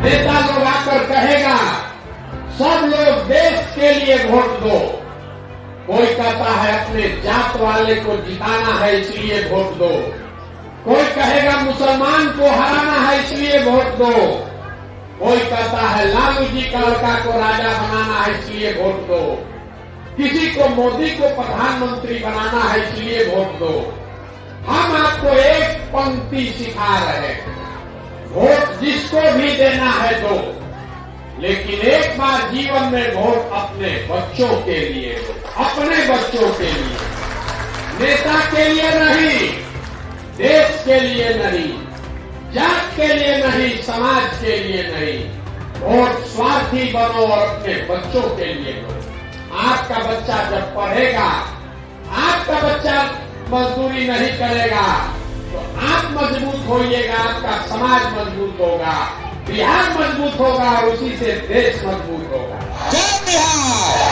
नेता लोग आकर कहेगा, सब लोग देश के लिए वोट दो। कोई कहता है अपने जात वाले को जिताना है, इसलिए वोट दो। कोई कहेगा, मुसलमान को हराना है, इसलिए वोट दो। कोई कहता है लालू जी का लड़का को राजा बनाना है, इसलिए वोट दो। किसी को मोदी को प्रधानमंत्री बनाना है, इसलिए वोट दो। हम आपको एक पंक्ति सिखा रहे हैं। वोट जिसको भी देना है दो। लेकिन एक बार जीवन में वोट अपने बच्चों के लिए दो, अपने बच्चों के लिए। नेता के लिए नहीं, देश के लिए नहीं, जात के लिए नहीं, समाज के लिए नहीं। वोट स्वार्थी बनो और अपने बच्चों के लिए दो। आपका बच्चा जब पढ़ेगा, आपका बच्चा मजदूरी नहीं करेगा। आप मज़बूत होइएगा आपका समाज मज़बूत होगा, बिहार मज़बूत होगा और उसी से देश मज़बूत होगा। जय बिहार!